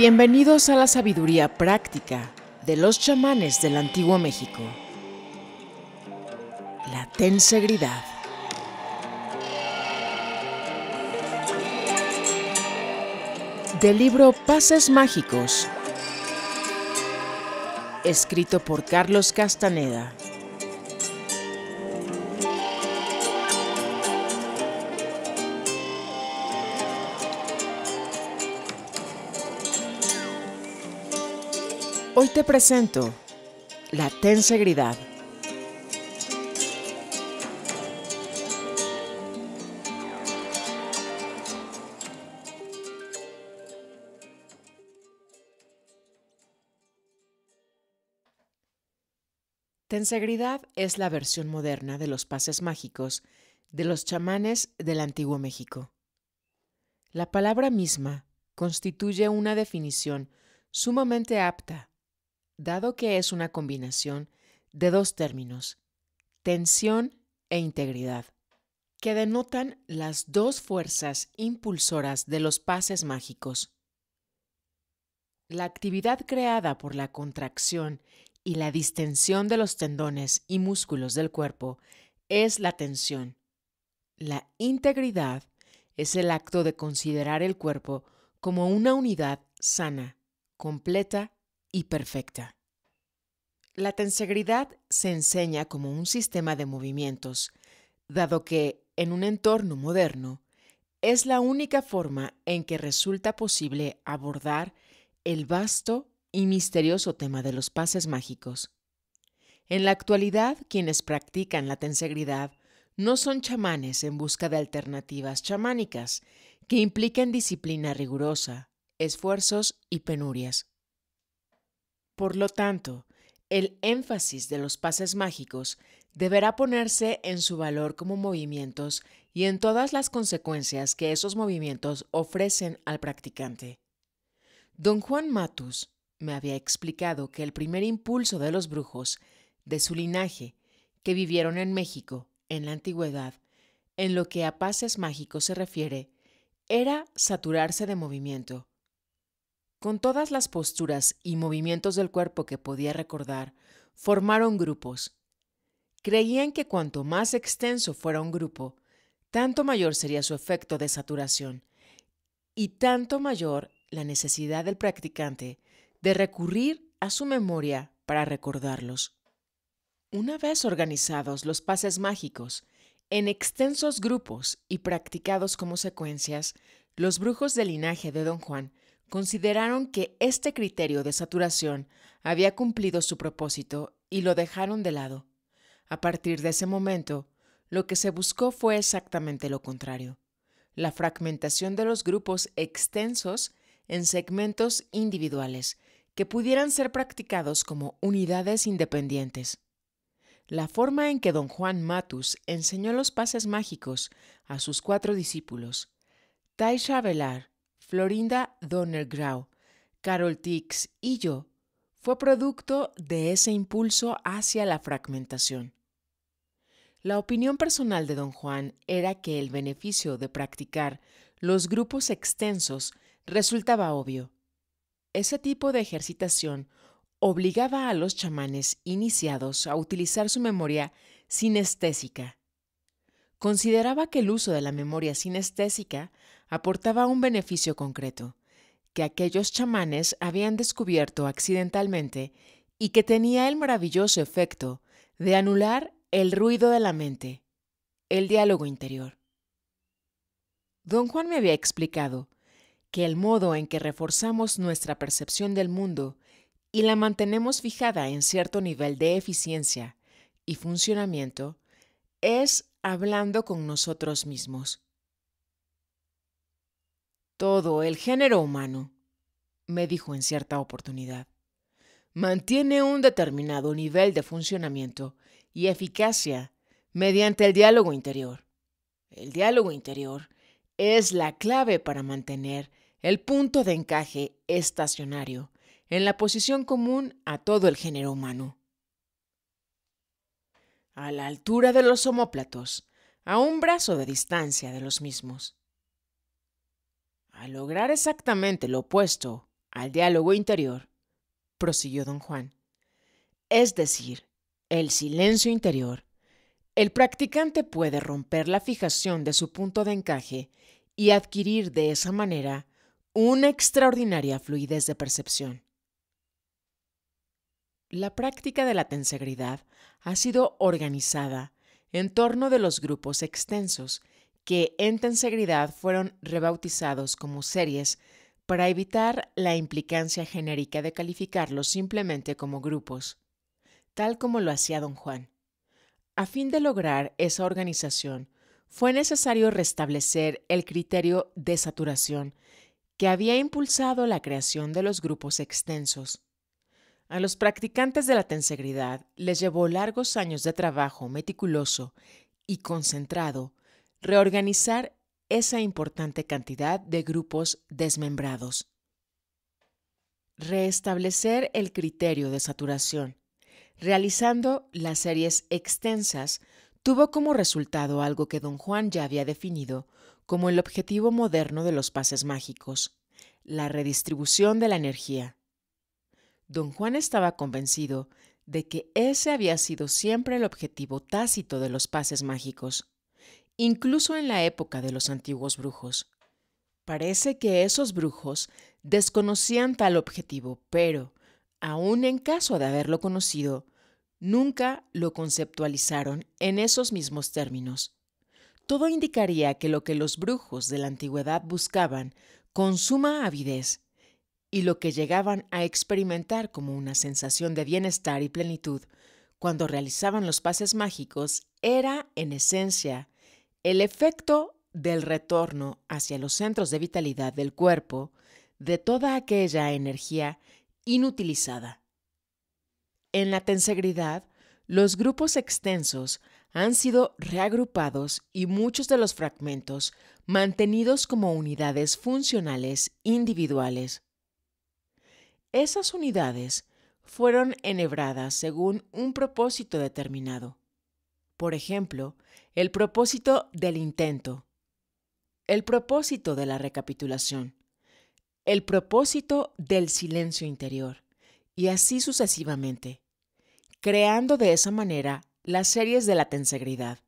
Bienvenidos a la sabiduría práctica de los chamanes del antiguo México. La tensegridad. Del libro Pases Mágicos, escrito por Carlos Castaneda. Hoy te presento la tensegridad. Tensegridad es la versión moderna de los pases mágicos de los chamanes del antiguo México. La palabra misma constituye una definición sumamente apta dado que es una combinación de dos términos, tensión e integridad, que denotan las dos fuerzas impulsoras de los pases mágicos. La actividad creada por la contracción y la distensión de los tendones y músculos del cuerpo es la tensión. La integridad es el acto de considerar el cuerpo como una unidad sana, completa y perfecta. La tensegridad se enseña como un sistema de movimientos, dado que, en un entorno moderno, es la única forma en que resulta posible abordar el vasto y misterioso tema de los pases mágicos. En la actualidad, quienes practican la tensegridad no son chamanes en busca de alternativas chamánicas que impliquen disciplina rigurosa, esfuerzos y penurias. Por lo tanto, el énfasis de los pases mágicos deberá ponerse en su valor como movimientos y en todas las consecuencias que esos movimientos ofrecen al practicante. Don Juan Matus me había explicado que el primer impulso de los brujos de su linaje, que vivieron en México en la antigüedad, en lo que a pases mágicos se refiere, era saturarse de movimiento, con todas las posturas y movimientos del cuerpo que podía recordar, formaron grupos. Creían que cuanto más extenso fuera un grupo, tanto mayor sería su efecto de saturación y tanto mayor la necesidad del practicante de recurrir a su memoria para recordarlos. Una vez organizados los pases mágicos en extensos grupos y practicados como secuencias, los brujos del linaje de Don Juan consideraron que este criterio de saturación había cumplido su propósito y lo dejaron de lado. A partir de ese momento, lo que se buscó fue exactamente lo contrario, la fragmentación de los grupos extensos en segmentos individuales que pudieran ser practicados como unidades independientes. La forma en que don Juan Matus enseñó los pases mágicos a sus cuatro discípulos, Taisha Velar, Florinda Donnergrau, Carol Tix y yo, fue producto de ese impulso hacia la fragmentación. La opinión personal de don Juan era que el beneficio de practicar los grupos extensos resultaba obvio. Ese tipo de ejercitación obligaba a los chamanes iniciados a utilizar su memoria sinestésica. Consideraba que el uso de la memoria sinestésica aportaba un beneficio concreto, que aquellos chamanes habían descubierto accidentalmente y que tenía el maravilloso efecto de anular el ruido de la mente, el diálogo interior. Don Juan me había explicado que el modo en que reforzamos nuestra percepción del mundo y la mantenemos fijada en cierto nivel de eficiencia y funcionamiento es hablando con nosotros mismos todo el género humano, me dijo en cierta oportunidad, mantiene un determinado nivel de funcionamiento y eficacia mediante el diálogo interior. El diálogo interior es la clave para mantener el punto de encaje estacionario en la posición común a todo el género humano. A la altura de los homóplatos, a un brazo de distancia de los mismos. Al lograr exactamente lo opuesto al diálogo interior, prosiguió don Juan. Es decir, el silencio interior. El practicante puede romper la fijación de su punto de encaje y adquirir de esa manera una extraordinaria fluidez de percepción. La práctica de la tensegridad ha sido organizada en torno de los grupos extensos, que en tensegridad fueron rebautizados como series para evitar la implicancia genérica de calificarlos simplemente como grupos, tal como lo hacía don Juan. A fin de lograr esa organización, fue necesario restablecer el criterio de saturación que había impulsado la creación de los grupos extensos. A los practicantes de la tensegridad les llevó largos años de trabajo meticuloso y concentrado reorganizar esa importante cantidad de grupos desmembrados. Reestablecer el criterio de saturación, realizando las series extensas, tuvo como resultado algo que don Juan ya había definido como el objetivo moderno de los pases mágicos, la redistribución de la energía. Don Juan estaba convencido de que ese había sido siempre el objetivo tácito de los pases mágicos, incluso en la época de los antiguos brujos. Parece que esos brujos desconocían tal objetivo, pero, aun en caso de haberlo conocido, nunca lo conceptualizaron en esos mismos términos. Todo indicaría que lo que los brujos de la antigüedad buscaban con suma avidez y lo que llegaban a experimentar como una sensación de bienestar y plenitud cuando realizaban los pases mágicos era, en esencia, el efecto del retorno hacia los centros de vitalidad del cuerpo de toda aquella energía inutilizada. En la tensegridad, los grupos extensos han sido reagrupados y muchos de los fragmentos mantenidos como unidades funcionales individuales. Esas unidades fueron enhebradas según un propósito determinado. Por ejemplo, el propósito del intento, el propósito de la recapitulación, el propósito del silencio interior, y así sucesivamente, creando de esa manera las series de la tensegridad.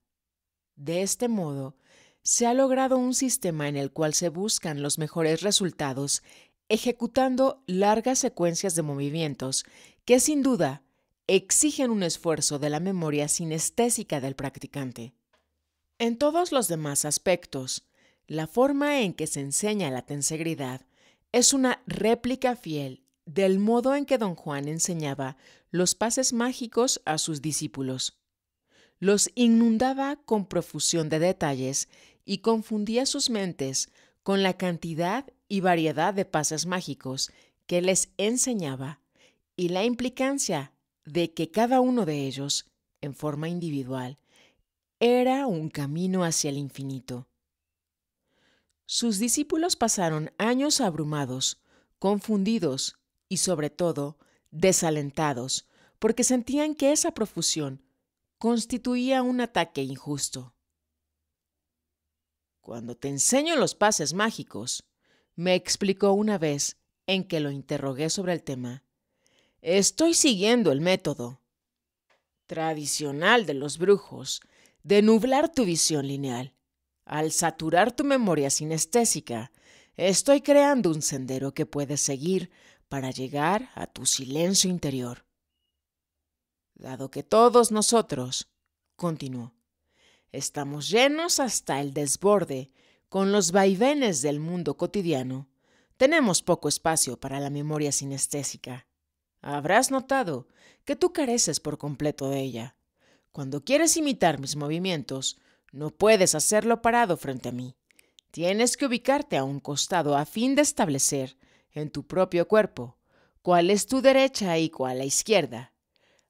De este modo, se ha logrado un sistema en el cual se buscan los mejores resultados ejecutando largas secuencias de movimientos que sin duda exigen un esfuerzo de la memoria sinestésica del practicante. En todos los demás aspectos, la forma en que se enseña la tensegridad es una réplica fiel del modo en que don Juan enseñaba los pases mágicos a sus discípulos los inundaba con profusión de detalles y confundía sus mentes con la cantidad y variedad de pases mágicos que les enseñaba y la implicancia de que cada uno de ellos, en forma individual, era un camino hacia el infinito. Sus discípulos pasaron años abrumados, confundidos y sobre todo desalentados, porque sentían que esa profusión constituía un ataque injusto. Cuando te enseño los pases mágicos, me explicó una vez en que lo interrogué sobre el tema, estoy siguiendo el método tradicional de los brujos de nublar tu visión lineal. Al saturar tu memoria sinestésica, estoy creando un sendero que puedes seguir para llegar a tu silencio interior dado que todos nosotros, continuó, estamos llenos hasta el desborde con los vaivenes del mundo cotidiano, tenemos poco espacio para la memoria sinestésica. Habrás notado que tú careces por completo de ella. Cuando quieres imitar mis movimientos, no puedes hacerlo parado frente a mí. Tienes que ubicarte a un costado a fin de establecer, en tu propio cuerpo, cuál es tu derecha y cuál la izquierda.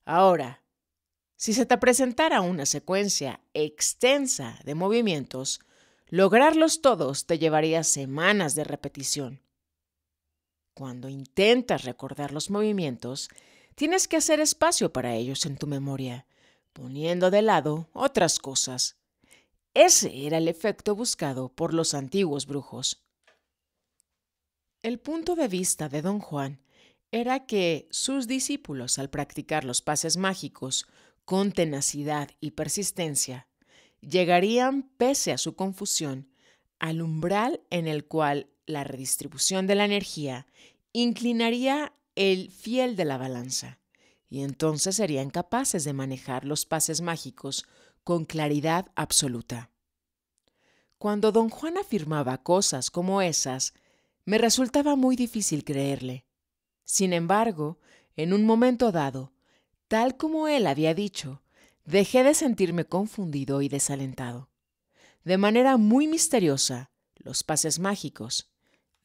Ahora, si se te presentara una secuencia extensa de movimientos, lograrlos todos te llevaría semanas de repetición. Cuando intentas recordar los movimientos, tienes que hacer espacio para ellos en tu memoria, poniendo de lado otras cosas. Ese era el efecto buscado por los antiguos brujos. El punto de vista de don Juan era que sus discípulos, al practicar los pases mágicos con tenacidad y persistencia, llegarían, pese a su confusión, al umbral en el cual la redistribución de la energía inclinaría el fiel de la balanza, y entonces serían capaces de manejar los pases mágicos con claridad absoluta. Cuando don Juan afirmaba cosas como esas, me resultaba muy difícil creerle. Sin embargo, en un momento dado, tal como él había dicho, dejé de sentirme confundido y desalentado. De manera muy misteriosa, los pases mágicos,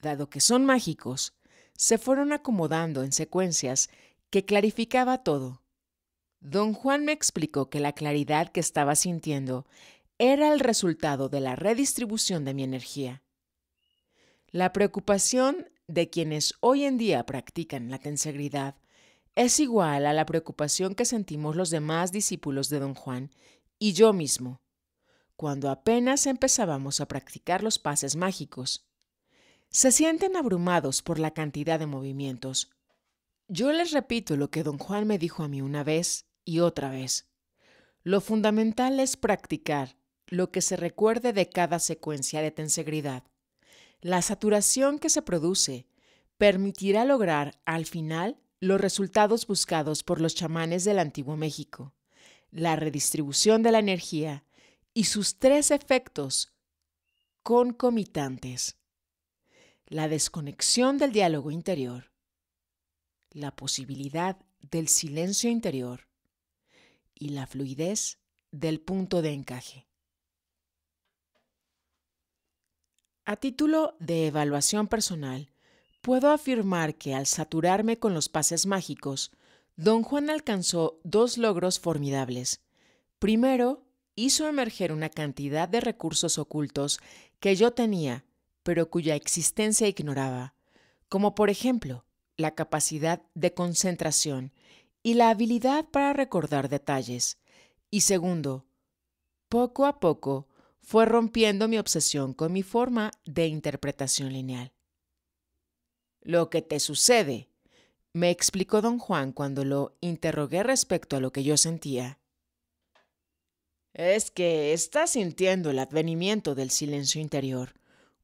dado que son mágicos, se fueron acomodando en secuencias que clarificaba todo. Don Juan me explicó que la claridad que estaba sintiendo era el resultado de la redistribución de mi energía. La preocupación de quienes hoy en día practican la tensegridad es igual a la preocupación que sentimos los demás discípulos de don Juan y yo mismo cuando apenas empezábamos a practicar los pases mágicos. Se sienten abrumados por la cantidad de movimientos. Yo les repito lo que don Juan me dijo a mí una vez y otra vez. Lo fundamental es practicar lo que se recuerde de cada secuencia de tensegridad. La saturación que se produce permitirá lograr al final los resultados buscados por los chamanes del antiguo México, la redistribución de la energía y sus tres efectos concomitantes. La desconexión del diálogo interior, la posibilidad del silencio interior y la fluidez del punto de encaje. A título de evaluación personal, puedo afirmar que al saturarme con los pases mágicos, don Juan alcanzó dos logros formidables. Primero, hizo emerger una cantidad de recursos ocultos que yo tenía, pero cuya existencia ignoraba, como por ejemplo la capacidad de concentración y la habilidad para recordar detalles. Y segundo, poco a poco fue rompiendo mi obsesión con mi forma de interpretación lineal. Lo que te sucede, me explicó don Juan cuando lo interrogué respecto a lo que yo sentía, es que estás sintiendo el advenimiento del silencio interior,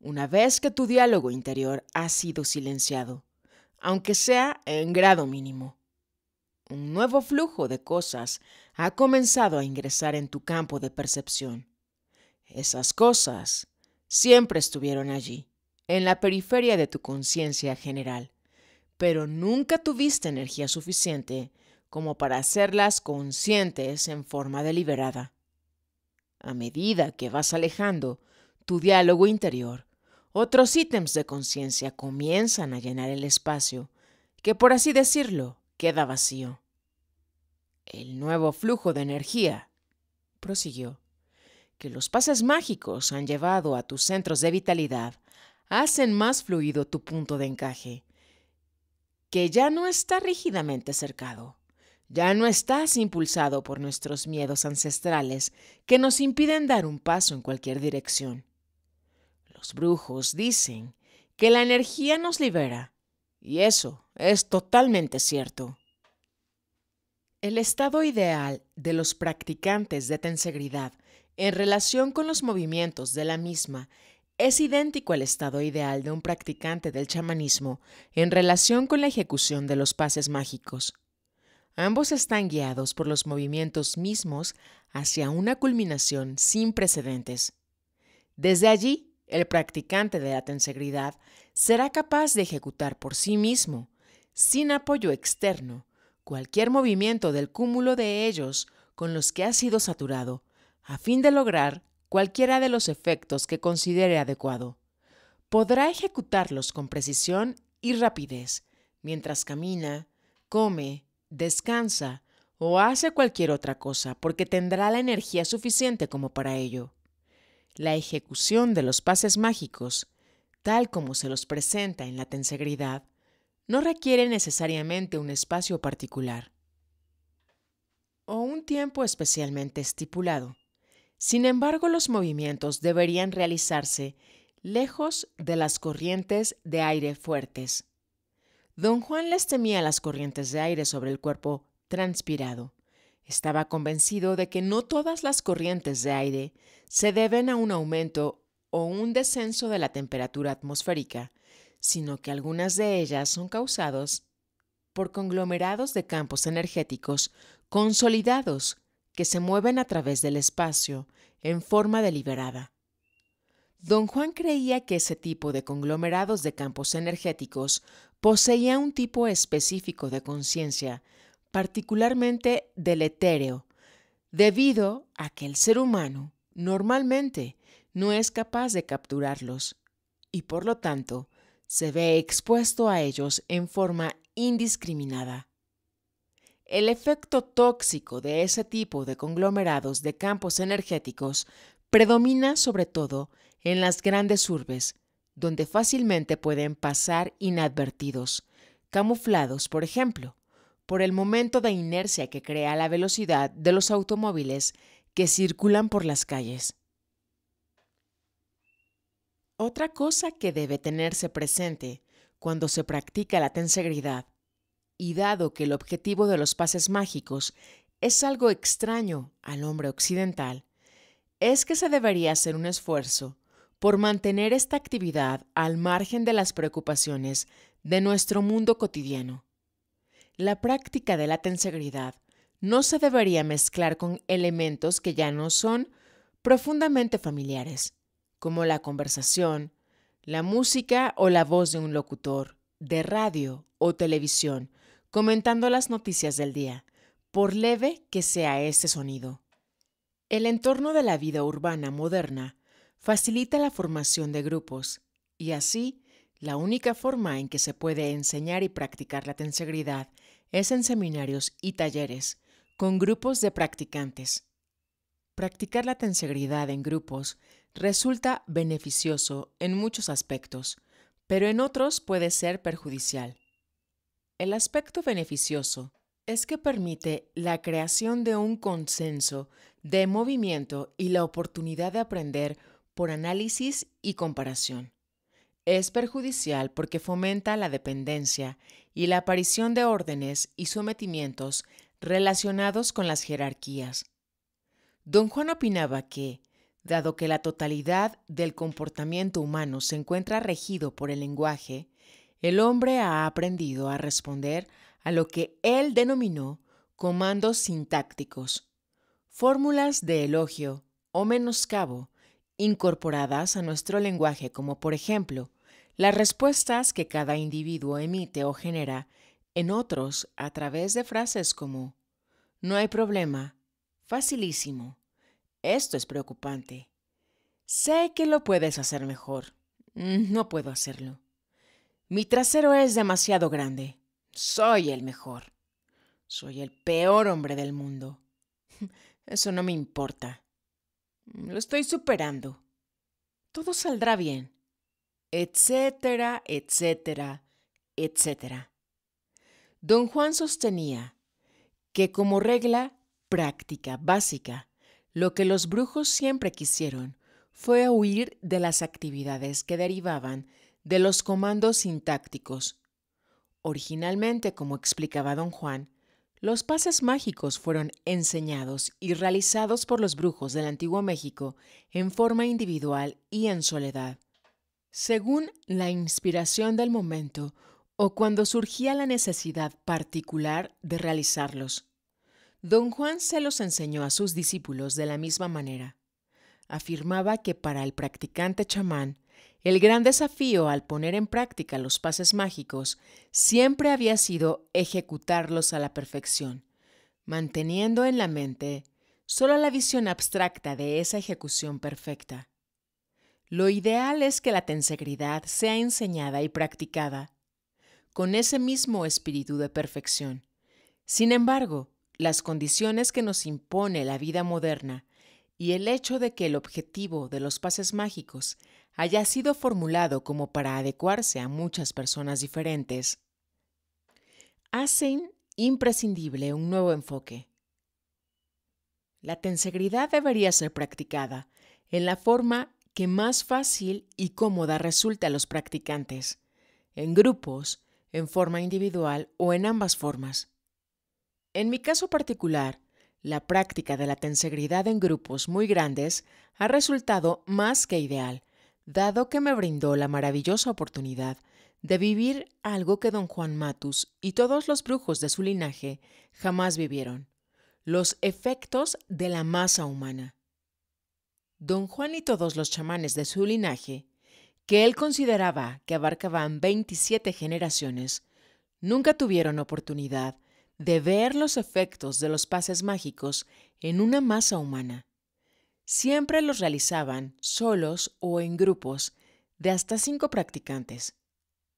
una vez que tu diálogo interior ha sido silenciado, aunque sea en grado mínimo. Un nuevo flujo de cosas ha comenzado a ingresar en tu campo de percepción. Esas cosas siempre estuvieron allí, en la periferia de tu conciencia general, pero nunca tuviste energía suficiente como para hacerlas conscientes en forma deliberada a medida que vas alejando tu diálogo interior, otros ítems de conciencia comienzan a llenar el espacio que, por así decirlo, queda vacío. El nuevo flujo de energía, prosiguió, que los pases mágicos han llevado a tus centros de vitalidad, hacen más fluido tu punto de encaje, que ya no está rígidamente cercado. Ya no estás impulsado por nuestros miedos ancestrales que nos impiden dar un paso en cualquier dirección. Los brujos dicen que la energía nos libera, y eso es totalmente cierto. El estado ideal de los practicantes de tensegridad en relación con los movimientos de la misma es idéntico al estado ideal de un practicante del chamanismo en relación con la ejecución de los pases mágicos. Ambos están guiados por los movimientos mismos hacia una culminación sin precedentes. Desde allí, el practicante de la tensegridad será capaz de ejecutar por sí mismo, sin apoyo externo, cualquier movimiento del cúmulo de ellos con los que ha sido saturado, a fin de lograr cualquiera de los efectos que considere adecuado. Podrá ejecutarlos con precisión y rapidez, mientras camina, come, descansa o hace cualquier otra cosa, porque tendrá la energía suficiente como para ello. La ejecución de los pases mágicos, tal como se los presenta en la tensegridad, no requiere necesariamente un espacio particular o un tiempo especialmente estipulado. Sin embargo, los movimientos deberían realizarse lejos de las corrientes de aire fuertes. Don Juan les temía las corrientes de aire sobre el cuerpo transpirado. Estaba convencido de que no todas las corrientes de aire se deben a un aumento o un descenso de la temperatura atmosférica, sino que algunas de ellas son causados por conglomerados de campos energéticos consolidados que se mueven a través del espacio en forma deliberada. Don Juan creía que ese tipo de conglomerados de campos energéticos poseía un tipo específico de conciencia, particularmente del etéreo, debido a que el ser humano normalmente no es capaz de capturarlos y por lo tanto se ve expuesto a ellos en forma indiscriminada. El efecto tóxico de ese tipo de conglomerados de campos energéticos predomina sobre todo en las grandes urbes, donde fácilmente pueden pasar inadvertidos, camuflados, por ejemplo, por el momento de inercia que crea la velocidad de los automóviles que circulan por las calles. Otra cosa que debe tenerse presente cuando se practica la tensegridad, y dado que el objetivo de los pases mágicos es algo extraño al hombre occidental, es que se debería hacer un esfuerzo por mantener esta actividad al margen de las preocupaciones de nuestro mundo cotidiano. La práctica de la tensegridad no se debería mezclar con elementos que ya no son profundamente familiares, como la conversación, la música o la voz de un locutor, de radio o televisión, comentando las noticias del día, por leve que sea ese sonido. El entorno de la vida urbana moderna facilita la formación de grupos y así la única forma en que se puede enseñar y practicar la tensegridad es en seminarios y talleres con grupos de practicantes. Practicar la tensegridad en grupos resulta beneficioso en muchos aspectos, pero en otros puede ser perjudicial. El aspecto beneficioso es que permite la creación de un consenso de movimiento y la oportunidad de aprender por análisis y comparación. Es perjudicial porque fomenta la dependencia y la aparición de órdenes y sometimientos relacionados con las jerarquías. Don Juan opinaba que, dado que la totalidad del comportamiento humano se encuentra regido por el lenguaje, el hombre ha aprendido a responder a lo que él denominó comandos sintácticos, fórmulas de elogio o menoscabo incorporadas a nuestro lenguaje como por ejemplo las respuestas que cada individuo emite o genera en otros a través de frases como no hay problema, facilísimo, esto es preocupante, sé que lo puedes hacer mejor, no puedo hacerlo, mi trasero es demasiado grande, soy el mejor, soy el peor hombre del mundo, eso no me importa. Lo estoy superando. Todo saldrá bien. Etcétera, etcétera, etcétera. Don Juan sostenía que como regla práctica básica, lo que los brujos siempre quisieron fue huir de las actividades que derivaban de los comandos sintácticos. Originalmente, como explicaba don Juan, los pases mágicos fueron enseñados y realizados por los brujos del antiguo México en forma individual y en soledad, según la inspiración del momento o cuando surgía la necesidad particular de realizarlos. Don Juan se los enseñó a sus discípulos de la misma manera. Afirmaba que para el practicante chamán el gran desafío al poner en práctica los pases mágicos siempre había sido ejecutarlos a la perfección, manteniendo en la mente solo la visión abstracta de esa ejecución perfecta. Lo ideal es que la tensegridad sea enseñada y practicada con ese mismo espíritu de perfección. Sin embargo, las condiciones que nos impone la vida moderna y el hecho de que el objetivo de los pases mágicos haya sido formulado como para adecuarse a muchas personas diferentes, hacen imprescindible un nuevo enfoque. La tensegridad debería ser practicada en la forma que más fácil y cómoda resulta a los practicantes, en grupos, en forma individual o en ambas formas. En mi caso particular, la práctica de la tensegridad en grupos muy grandes ha resultado más que ideal, dado que me brindó la maravillosa oportunidad de vivir algo que don Juan Matus y todos los brujos de su linaje jamás vivieron, los efectos de la masa humana. Don Juan y todos los chamanes de su linaje, que él consideraba que abarcaban 27 generaciones, nunca tuvieron oportunidad de ver los efectos de los pases mágicos en una masa humana. Siempre los realizaban solos o en grupos de hasta cinco practicantes.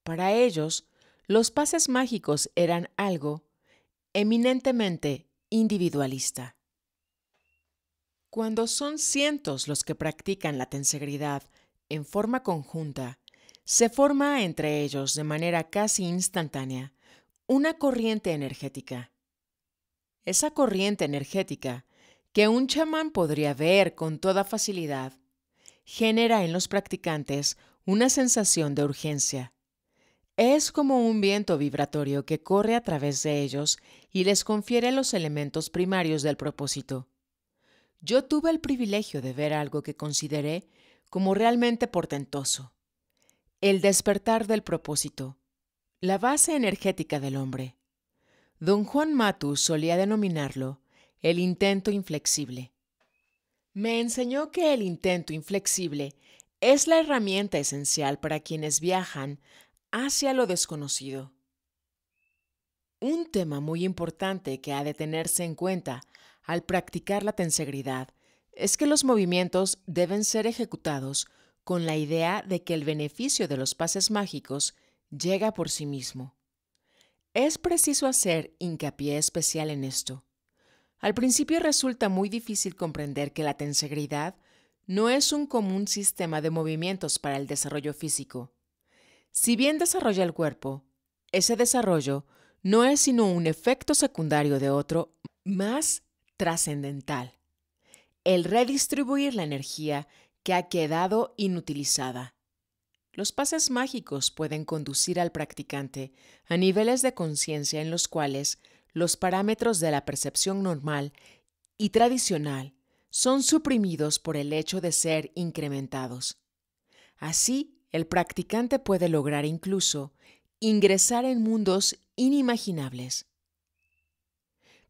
Para ellos, los pases mágicos eran algo eminentemente individualista. Cuando son cientos los que practican la tensegridad en forma conjunta, se forma entre ellos de manera casi instantánea una corriente energética. Esa corriente energética, que un chamán podría ver con toda facilidad, genera en los practicantes una sensación de urgencia. Es como un viento vibratorio que corre a través de ellos y les confiere los elementos primarios del propósito. Yo tuve el privilegio de ver algo que consideré como realmente portentoso, el despertar del propósito, la base energética del hombre. Don Juan Matus solía denominarlo el intento inflexible. Me enseñó que el intento inflexible es la herramienta esencial para quienes viajan hacia lo desconocido. Un tema muy importante que ha de tenerse en cuenta al practicar la tensegridad es que los movimientos deben ser ejecutados con la idea de que el beneficio de los pases mágicos llega por sí mismo. Es preciso hacer hincapié especial en esto. Al principio resulta muy difícil comprender que la tensegridad no es un común sistema de movimientos para el desarrollo físico. Si bien desarrolla el cuerpo, ese desarrollo no es sino un efecto secundario de otro más trascendental, el redistribuir la energía que ha quedado inutilizada. Los pases mágicos pueden conducir al practicante a niveles de conciencia en los cuales los parámetros de la percepción normal y tradicional son suprimidos por el hecho de ser incrementados. Así, el practicante puede lograr incluso ingresar en mundos inimaginables.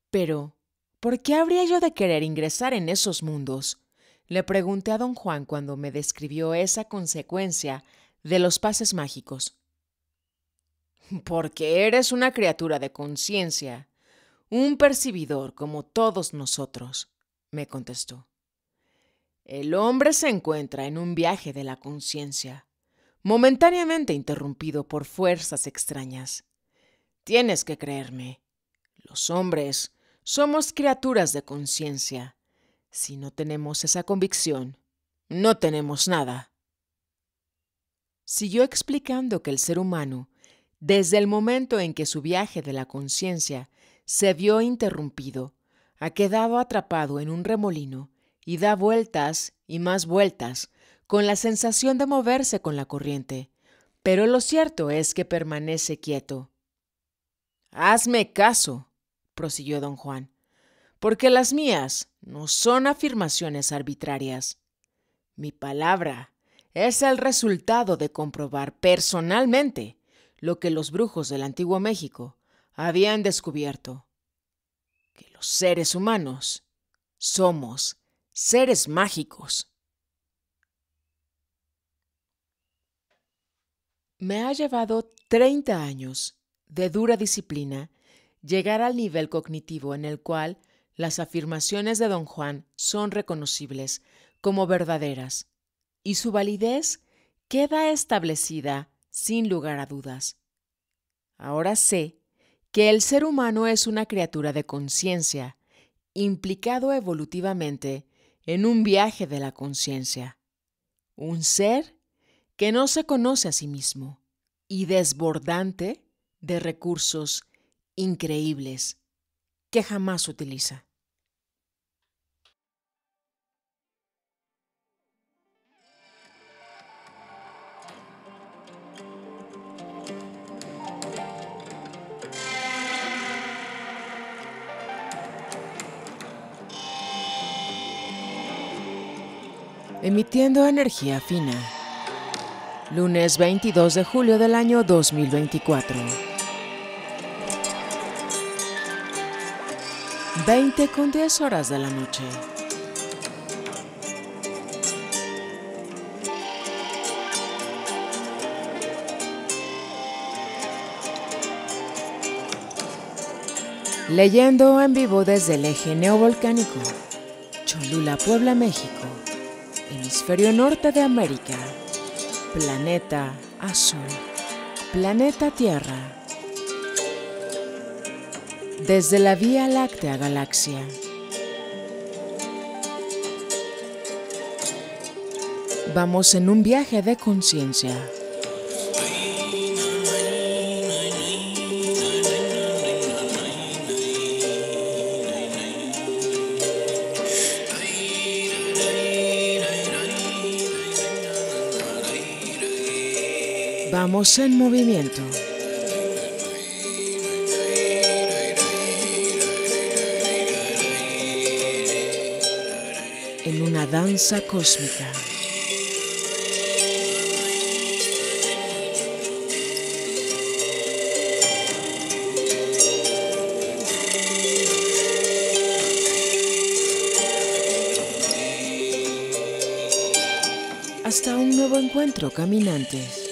Pero, ¿por qué habría yo de querer ingresar en esos mundos? Le pregunté a don Juan cuando me describió esa consecuencia de los pases mágicos. Porque eres una criatura de conciencia, un percibidor como todos nosotros, me contestó. El hombre se encuentra en un viaje de la conciencia, momentáneamente interrumpido por fuerzas extrañas. Tienes que creerme. Los hombres somos criaturas de conciencia. Si no tenemos esa convicción, no tenemos nada siguió explicando que el ser humano, desde el momento en que su viaje de la conciencia se vio interrumpido, ha quedado atrapado en un remolino y da vueltas y más vueltas, con la sensación de moverse con la corriente, pero lo cierto es que permanece quieto. Hazme caso, prosiguió don Juan, porque las mías no son afirmaciones arbitrarias. Mi palabra es el resultado de comprobar personalmente lo que los brujos del antiguo México habían descubierto, que los seres humanos somos seres mágicos. Me ha llevado 30 años de dura disciplina llegar al nivel cognitivo en el cual las afirmaciones de don Juan son reconocibles como verdaderas y su validez queda establecida sin lugar a dudas. Ahora sé que el ser humano es una criatura de conciencia, implicado evolutivamente en un viaje de la conciencia, un ser que no se conoce a sí mismo y desbordante de recursos increíbles que jamás utiliza. emitiendo energía fina. Lunes 22 de julio del año 2024. 20 con 10 horas de la noche. Leyendo en vivo desde el eje neovolcánico, Cholula, Puebla, México, hemisferio norte de América, planeta azul, planeta Tierra, desde la Vía Láctea Galaxia. Vamos en un viaje de conciencia. Vamos en movimiento. En una danza cósmica. Hasta un nuevo encuentro, caminantes.